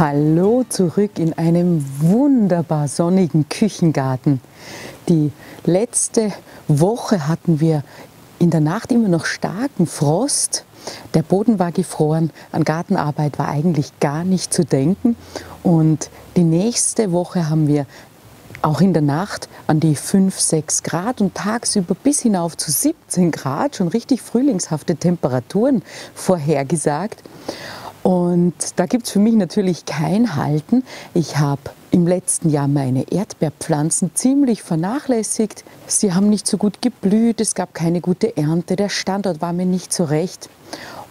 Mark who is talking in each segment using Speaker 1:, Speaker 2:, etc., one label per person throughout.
Speaker 1: Hallo zurück in einem wunderbar sonnigen Küchengarten. Die letzte Woche hatten wir in der Nacht immer noch starken Frost. Der Boden war gefroren, an Gartenarbeit war eigentlich gar nicht zu denken. Und die nächste Woche haben wir auch in der Nacht an die 5, 6 Grad und tagsüber bis hinauf zu 17 Grad, schon richtig frühlingshafte Temperaturen vorhergesagt. Und da gibt es für mich natürlich kein Halten. Ich habe im letzten Jahr meine Erdbeerpflanzen ziemlich vernachlässigt. Sie haben nicht so gut geblüht, es gab keine gute Ernte, der Standort war mir nicht so recht.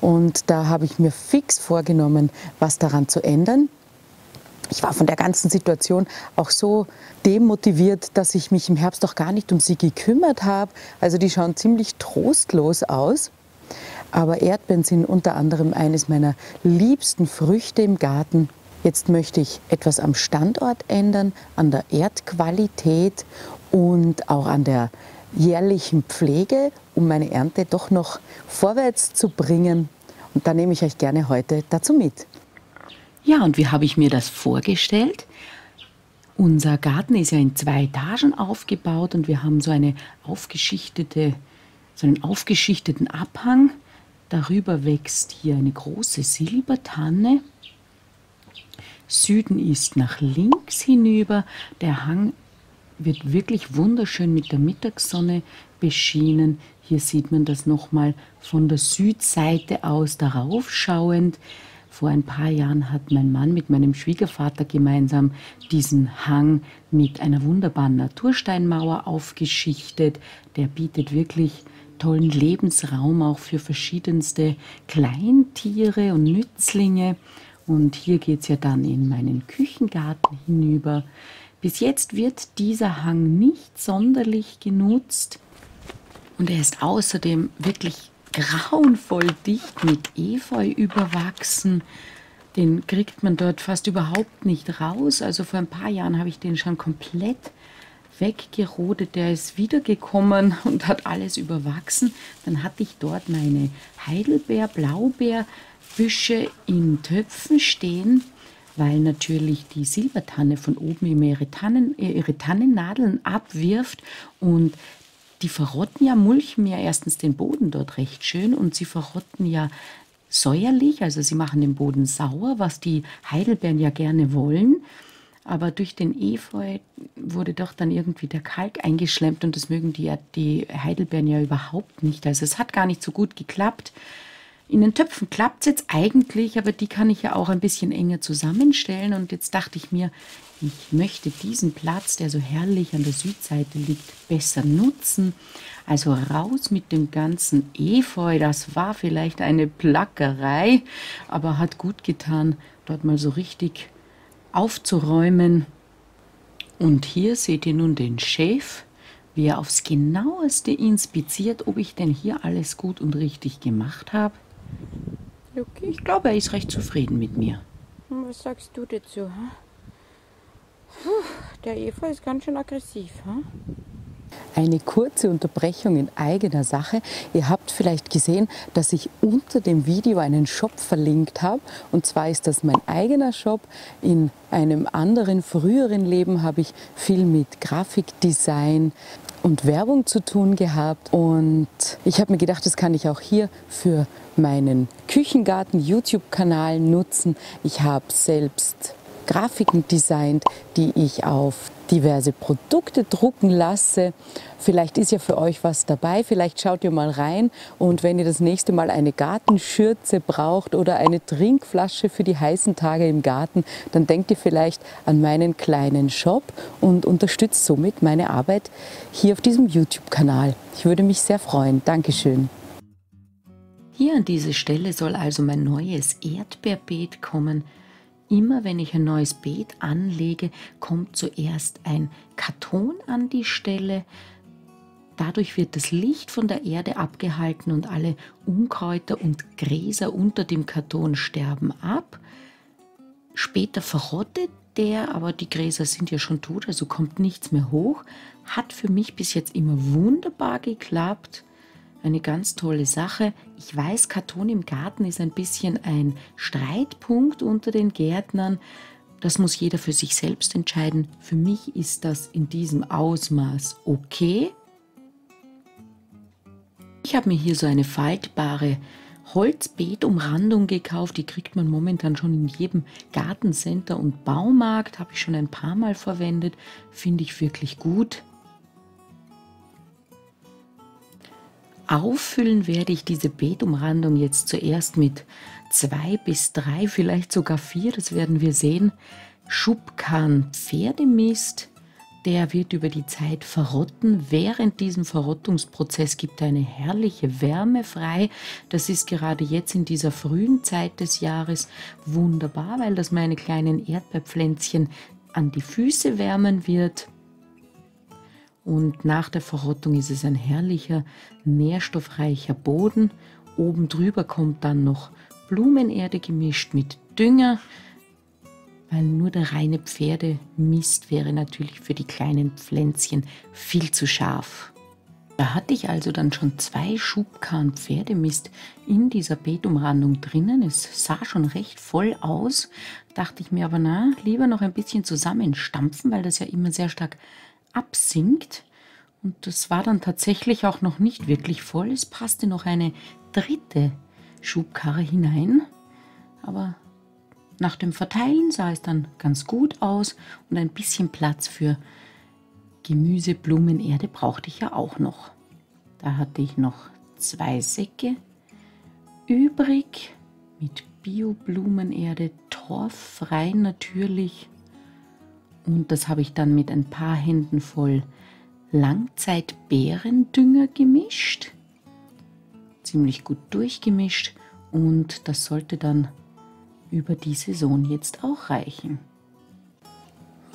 Speaker 1: Und da habe ich mir fix vorgenommen, was daran zu ändern. Ich war von der ganzen Situation auch so demotiviert, dass ich mich im Herbst auch gar nicht um sie gekümmert habe. Also die schauen ziemlich trostlos aus. Aber Erdbeeren sind unter anderem eines meiner liebsten Früchte im Garten. Jetzt möchte ich etwas am Standort ändern, an der Erdqualität und auch an der jährlichen Pflege, um meine Ernte doch noch vorwärts zu bringen. Und da nehme ich euch gerne heute dazu mit.
Speaker 2: Ja, und wie habe ich mir das vorgestellt? Unser Garten ist ja in zwei Etagen aufgebaut und wir haben so eine aufgeschichtete, so einen aufgeschichteten Abhang Darüber wächst hier eine große Silbertanne. Süden ist nach links hinüber. Der Hang wird wirklich wunderschön mit der Mittagssonne beschienen. Hier sieht man das nochmal von der Südseite aus darauf schauend. Vor ein paar Jahren hat mein Mann mit meinem Schwiegervater gemeinsam diesen Hang mit einer wunderbaren Natursteinmauer aufgeschichtet. Der bietet wirklich tollen Lebensraum auch für verschiedenste Kleintiere und Nützlinge. Und hier geht es ja dann in meinen Küchengarten hinüber. Bis jetzt wird dieser Hang nicht sonderlich genutzt und er ist außerdem wirklich grauenvoll dicht mit Efeu überwachsen. Den kriegt man dort fast überhaupt nicht raus. Also vor ein paar Jahren habe ich den schon komplett weggerodet, der ist wiedergekommen und hat alles überwachsen. Dann hatte ich dort meine Heidelbeer, Blaubeerbüsche in Töpfen stehen, weil natürlich die Silbertanne von oben immer ihre, Tannen, äh, ihre Tannennadeln abwirft und die verrotten ja, mulchen ja erstens den Boden dort recht schön und sie verrotten ja säuerlich, also sie machen den Boden sauer, was die Heidelbeeren ja gerne wollen. Aber durch den Efeu wurde doch dann irgendwie der Kalk eingeschlemmt und das mögen die, die Heidelbeeren ja überhaupt nicht. Also es hat gar nicht so gut geklappt. In den Töpfen klappt es jetzt eigentlich, aber die kann ich ja auch ein bisschen enger zusammenstellen. Und jetzt dachte ich mir, ich möchte diesen Platz, der so herrlich an der Südseite liegt, besser nutzen. Also raus mit dem ganzen Efeu. Das war vielleicht eine Plackerei, aber hat gut getan, dort mal so richtig aufzuräumen. Und hier seht ihr nun den Chef, wie er aufs genaueste inspiziert, ob ich denn hier alles gut und richtig gemacht habe. Okay. Ich glaube, er ist recht zufrieden mit mir.
Speaker 3: Was sagst du dazu? Hm? Puh, der Eva ist ganz schön aggressiv. Hm?
Speaker 1: Eine kurze Unterbrechung in eigener Sache. Ihr habt vielleicht gesehen, dass ich unter dem Video einen Shop verlinkt habe. Und zwar ist das mein eigener Shop. In einem anderen, früheren Leben habe ich viel mit Grafikdesign und Werbung zu tun gehabt. Und ich habe mir gedacht, das kann ich auch hier für meinen Küchengarten YouTube-Kanal nutzen. Ich habe selbst Grafiken designt, die ich auf diverse Produkte drucken lasse. Vielleicht ist ja für euch was dabei, vielleicht schaut ihr mal rein und wenn ihr das nächste Mal eine Gartenschürze braucht oder eine Trinkflasche für die heißen Tage im Garten, dann denkt ihr vielleicht an meinen kleinen Shop und unterstützt somit meine Arbeit hier auf diesem YouTube-Kanal. Ich würde mich sehr freuen. Dankeschön.
Speaker 2: Hier an diese Stelle soll also mein neues Erdbeerbeet kommen. Immer wenn ich ein neues Beet anlege, kommt zuerst ein Karton an die Stelle. Dadurch wird das Licht von der Erde abgehalten und alle Unkräuter und Gräser unter dem Karton sterben ab. Später verrottet der, aber die Gräser sind ja schon tot, also kommt nichts mehr hoch. Hat für mich bis jetzt immer wunderbar geklappt. Eine ganz tolle Sache. Ich weiß, Karton im Garten ist ein bisschen ein Streitpunkt unter den Gärtnern. Das muss jeder für sich selbst entscheiden. Für mich ist das in diesem Ausmaß okay. Ich habe mir hier so eine faltbare Holzbeetumrandung gekauft. Die kriegt man momentan schon in jedem Gartencenter und Baumarkt. Habe ich schon ein paar Mal verwendet. Finde ich wirklich gut. Auffüllen werde ich diese Beetumrandung jetzt zuerst mit zwei bis drei, vielleicht sogar vier, das werden wir sehen, Schubkarren Pferdemist. Der wird über die Zeit verrotten. Während diesem Verrottungsprozess gibt er eine herrliche Wärme frei. Das ist gerade jetzt in dieser frühen Zeit des Jahres wunderbar, weil das meine kleinen Erdbeerpflänzchen an die Füße wärmen wird. Und nach der Verrottung ist es ein herrlicher, nährstoffreicher Boden. Oben drüber kommt dann noch Blumenerde gemischt mit Dünger, weil nur der reine Pferdemist wäre natürlich für die kleinen Pflänzchen viel zu scharf. Da hatte ich also dann schon zwei Schubkarren Pferdemist in dieser Beetumrandung drinnen. Es sah schon recht voll aus. Dachte ich mir aber, na, lieber noch ein bisschen zusammenstampfen, weil das ja immer sehr stark absinkt. Und das war dann tatsächlich auch noch nicht wirklich voll. Es passte noch eine dritte Schubkarre hinein. Aber nach dem Verteilen sah es dann ganz gut aus und ein bisschen Platz für Gemüse, Blumen, Erde brauchte ich ja auch noch. Da hatte ich noch zwei Säcke übrig mit Bio-Blumenerde, torffrei natürlich. Und das habe ich dann mit ein paar Händen voll Langzeitbeerendünger gemischt. Ziemlich gut durchgemischt und das sollte dann über die Saison jetzt auch reichen.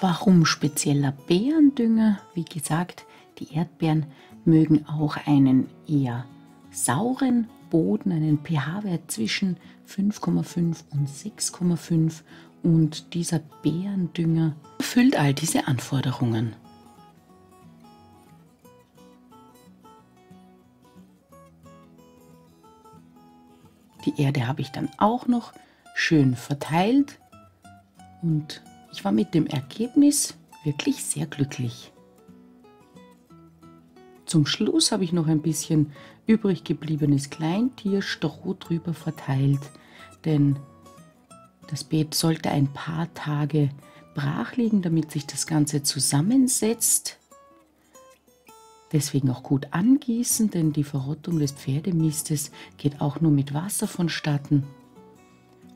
Speaker 2: Warum spezieller Beerendünger? Wie gesagt, die Erdbeeren mögen auch einen eher sauren Boden, einen pH-Wert zwischen 5,5 und 6,5 und dieser Beerendünger erfüllt all diese Anforderungen. Die Erde habe ich dann auch noch schön verteilt und ich war mit dem Ergebnis wirklich sehr glücklich. Zum Schluss habe ich noch ein bisschen übrig gebliebenes Kleintierstroh drüber verteilt, denn das Beet sollte ein paar Tage brach liegen, damit sich das Ganze zusammensetzt. Deswegen auch gut angießen, denn die Verrottung des Pferdemistes geht auch nur mit Wasser vonstatten.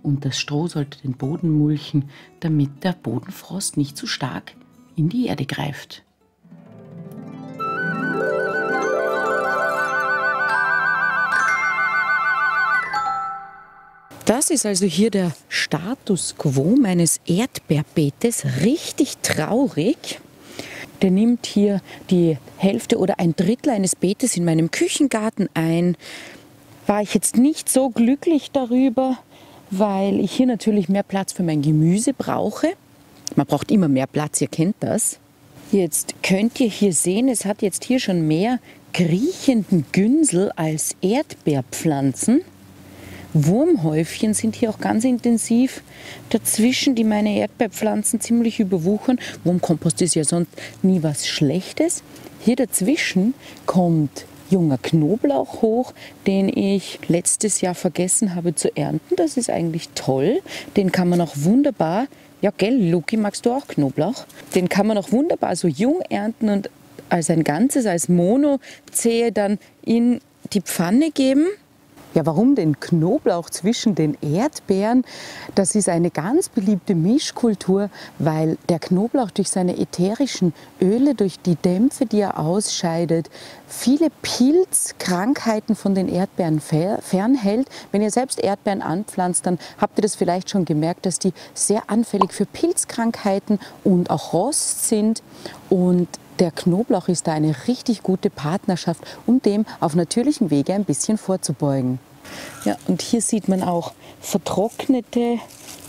Speaker 2: Und das Stroh sollte den Boden mulchen, damit der Bodenfrost nicht zu stark in die Erde greift. Ist also hier der Status quo meines Erdbeerbeetes. Richtig traurig. Der nimmt hier die Hälfte oder ein Drittel eines Beetes in meinem Küchengarten ein. War ich jetzt nicht so glücklich darüber, weil ich hier natürlich mehr Platz für mein Gemüse brauche. Man braucht immer mehr Platz, ihr kennt das. Jetzt könnt ihr hier sehen, es hat jetzt hier schon mehr kriechenden Günsel als Erdbeerpflanzen. Wurmhäufchen sind hier auch ganz intensiv dazwischen, die meine Erdbeerpflanzen ziemlich überwuchern. Wurmkompost ist ja sonst nie was Schlechtes. Hier dazwischen kommt junger Knoblauch hoch, den ich letztes Jahr vergessen habe zu ernten. Das ist eigentlich toll. Den kann man auch wunderbar, ja gell, Luki, magst du auch Knoblauch? Den kann man auch wunderbar so jung ernten und als ein ganzes, als Monozehe dann in die Pfanne geben. Ja, warum den Knoblauch zwischen den Erdbeeren? Das ist eine ganz beliebte Mischkultur, weil der Knoblauch durch seine ätherischen Öle, durch die Dämpfe, die er ausscheidet, viele Pilzkrankheiten von den Erdbeeren fernhält. Wenn ihr selbst Erdbeeren anpflanzt, dann habt ihr das vielleicht schon gemerkt, dass die sehr anfällig für Pilzkrankheiten und auch Rost sind. Und der Knoblauch ist da eine richtig gute Partnerschaft, um dem auf natürlichem Wege ein bisschen vorzubeugen. Ja, und hier sieht man auch vertrocknete,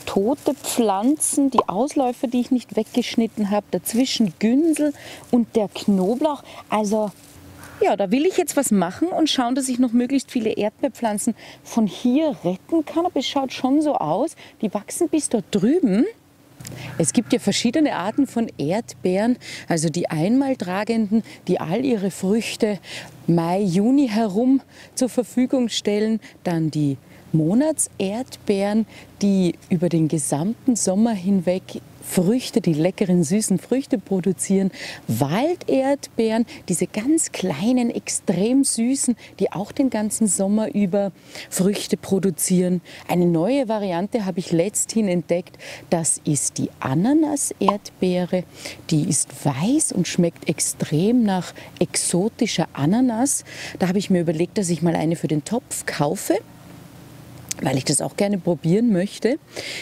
Speaker 2: tote Pflanzen, die Ausläufer, die ich nicht weggeschnitten habe, dazwischen Günsel und der Knoblauch. Also
Speaker 1: Ja, da will ich jetzt was machen und schauen, dass ich noch möglichst viele Erdbeerpflanzen von hier retten kann. Aber es schaut schon so aus, die wachsen bis dort drüben. Es gibt ja verschiedene Arten von Erdbeeren, also die einmaltragenden, die all ihre Früchte Mai, Juni herum zur Verfügung stellen, dann die Monatserdbeeren, die über den gesamten Sommer hinweg Früchte, die leckeren süßen Früchte produzieren, Walderdbeeren, diese ganz kleinen, extrem süßen, die auch den ganzen Sommer über Früchte produzieren. Eine neue Variante habe ich letzthin entdeckt, das ist die Ananas-Erdbeere. Die ist weiß und schmeckt extrem nach exotischer Ananas. Da habe ich mir überlegt, dass ich mal eine für den Topf kaufe weil ich das auch gerne probieren möchte.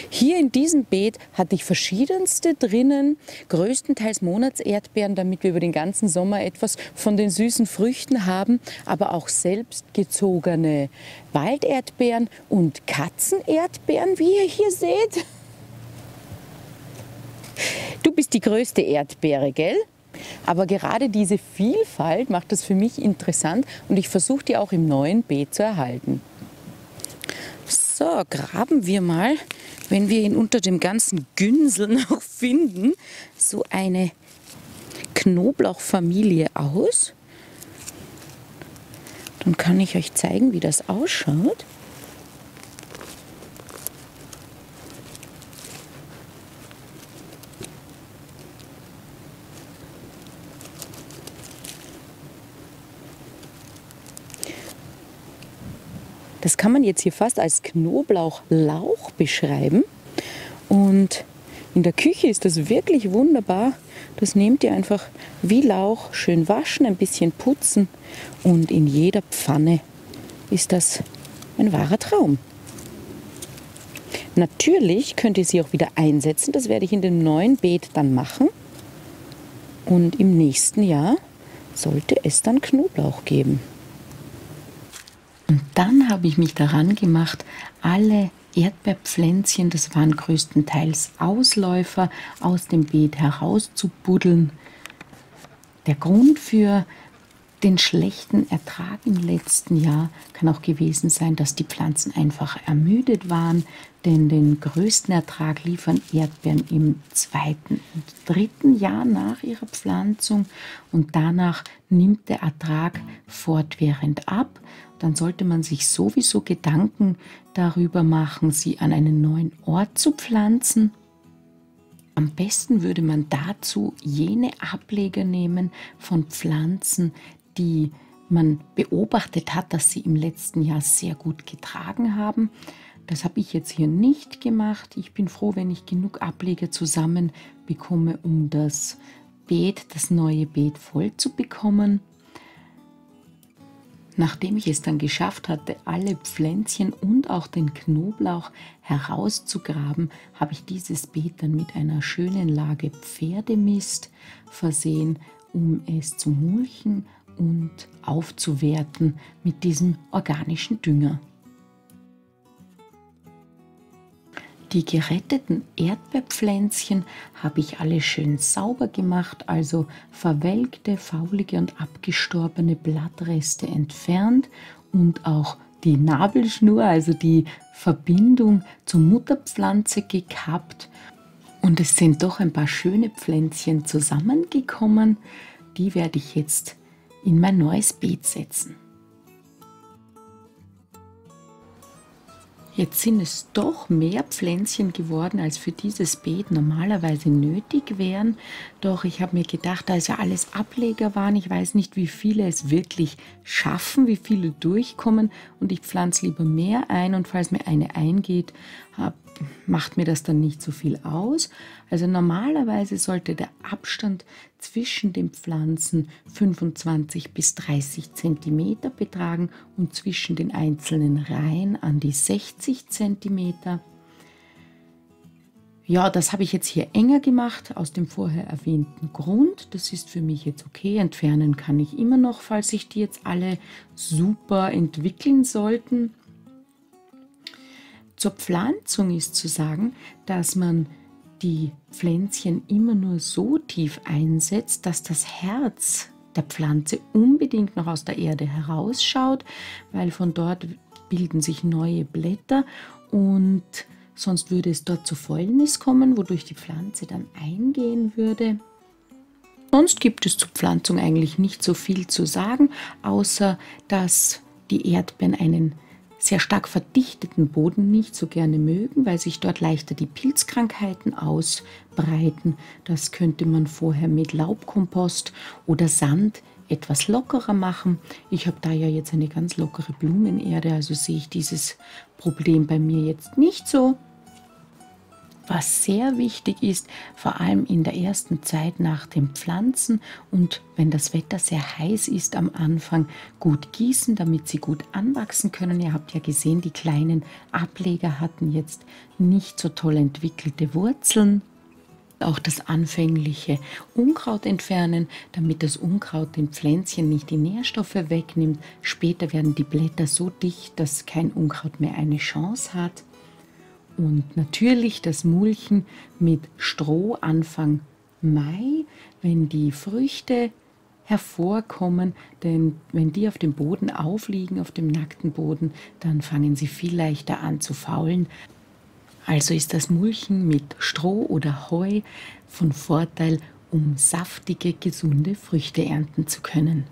Speaker 1: Hier in diesem Beet hatte ich verschiedenste drinnen, größtenteils Monatserdbeeren, damit wir über den ganzen Sommer etwas von den süßen Früchten haben, aber auch selbst gezogene Walderdbeeren und Katzenerdbeeren, wie ihr hier seht. Du bist die größte Erdbeere, gell? Aber gerade diese Vielfalt macht das für mich interessant und ich versuche die auch im neuen Beet zu erhalten. So, graben wir mal, wenn wir ihn unter dem ganzen Günsel noch finden, so eine Knoblauchfamilie aus. Dann kann ich euch zeigen, wie das ausschaut. Das kann man jetzt hier fast als Knoblauchlauch beschreiben. Und in der Küche ist das wirklich wunderbar. Das nehmt ihr einfach wie Lauch, schön waschen, ein bisschen putzen und in jeder Pfanne ist das ein wahrer Traum. Natürlich könnt ihr sie auch wieder einsetzen. Das werde ich in dem neuen Beet dann machen. Und im nächsten Jahr sollte es dann Knoblauch geben. Und dann habe ich mich daran gemacht, alle Erdbeerpflänzchen, das waren größtenteils Ausläufer, aus dem Beet herauszubuddeln. Der Grund für den schlechten Ertrag im letzten Jahr kann auch gewesen sein, dass die Pflanzen einfach ermüdet waren, denn den größten Ertrag liefern Erdbeeren im zweiten und dritten Jahr nach ihrer Pflanzung und danach nimmt der Ertrag fortwährend ab. Dann sollte man sich sowieso Gedanken darüber machen, sie an einen neuen Ort zu pflanzen am besten würde man dazu jene Ableger nehmen von Pflanzen, die man beobachtet hat, dass sie im letzten Jahr sehr gut getragen haben. Das habe ich jetzt hier nicht gemacht. Ich bin froh, wenn ich genug Ableger zusammen bekomme, um das Beet, das neue Beet voll zu bekommen. Nachdem ich es dann geschafft hatte, alle Pflänzchen und auch den Knoblauch herauszugraben, habe ich dieses Beet dann mit einer schönen Lage Pferdemist versehen, um es zu mulchen und aufzuwerten mit diesem organischen Dünger. Die geretteten Erdbeerpflänzchen habe ich alle schön sauber gemacht, also verwelkte, faulige und abgestorbene Blattreste entfernt und auch die Nabelschnur, also die Verbindung zur Mutterpflanze gekappt. Und es sind doch ein paar schöne Pflänzchen zusammengekommen. Die werde ich jetzt in mein neues Beet setzen. Jetzt sind es doch mehr Pflänzchen geworden, als für dieses Beet normalerweise nötig wären. Doch ich habe mir gedacht, da es ja alles Ableger waren, ich weiß nicht, wie viele es wirklich schaffen, wie viele durchkommen und ich pflanze lieber mehr ein und falls mir eine eingeht, macht mir das dann nicht so viel aus. Also normalerweise sollte der Abstand zwischen den Pflanzen 25 bis 30 cm betragen und zwischen den einzelnen Reihen an die 60 cm. Ja, das habe ich jetzt hier enger gemacht aus dem vorher erwähnten Grund. Das ist für mich jetzt okay. Entfernen kann ich immer noch, falls sich die jetzt alle super entwickeln sollten. Zur Pflanzung ist zu sagen, dass man die Pflänzchen immer nur so tief einsetzt, dass das Herz
Speaker 2: der Pflanze unbedingt noch aus der Erde herausschaut, weil von dort bilden sich neue Blätter und sonst würde es dort zu Fäulnis kommen, wodurch die Pflanze dann eingehen würde. Sonst gibt es zur Pflanzung eigentlich nicht so viel zu sagen, außer dass die Erdbeeren einen sehr stark verdichteten Boden nicht so gerne mögen, weil sich dort leichter die Pilzkrankheiten ausbreiten. Das könnte man vorher mit Laubkompost oder Sand etwas lockerer machen. Ich habe da ja jetzt eine ganz lockere Blumenerde, also sehe ich dieses Problem bei mir jetzt nicht so. Was sehr wichtig ist, vor allem in der ersten Zeit nach dem Pflanzen und wenn das Wetter sehr heiß ist am Anfang, gut gießen, damit sie gut anwachsen können. Ihr habt ja gesehen, die kleinen Ableger hatten jetzt nicht so toll entwickelte Wurzeln auch das anfängliche Unkraut entfernen, damit das Unkraut den Pflänzchen nicht die Nährstoffe wegnimmt. Später werden die Blätter so dicht, dass kein Unkraut mehr eine Chance hat. Und natürlich das Mulchen mit Stroh Anfang Mai, wenn die Früchte hervorkommen, denn wenn die auf dem Boden aufliegen, auf dem nackten Boden, dann fangen sie viel leichter an zu faulen. Also ist das Mulchen mit Stroh oder Heu von Vorteil, um saftige, gesunde Früchte ernten zu können.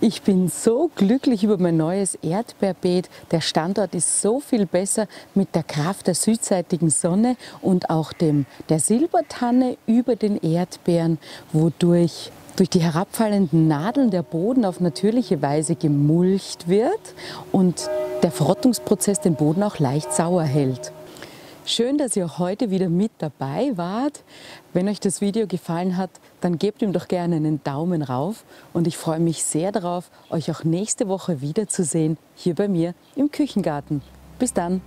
Speaker 1: Ich bin so glücklich über mein neues Erdbeerbeet. Der Standort ist so viel besser mit der Kraft der südseitigen Sonne und auch dem, der Silbertanne über den Erdbeeren, wodurch durch die herabfallenden Nadeln der Boden auf natürliche Weise gemulcht wird und der Verrottungsprozess den Boden auch leicht sauer hält. Schön, dass ihr heute wieder mit dabei wart. Wenn euch das Video gefallen hat, dann gebt ihm doch gerne einen Daumen rauf und ich freue mich sehr darauf, euch auch nächste Woche wiederzusehen hier bei mir im Küchengarten. Bis dann!